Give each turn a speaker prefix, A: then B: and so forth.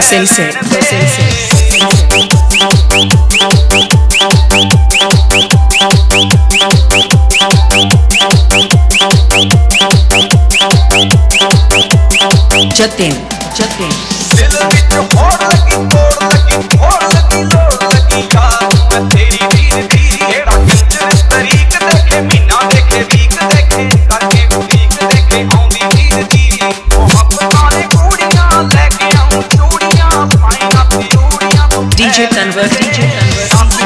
A: Sensei, Sensei. Jatin, Jatin. DJ Convert, DJ Convert.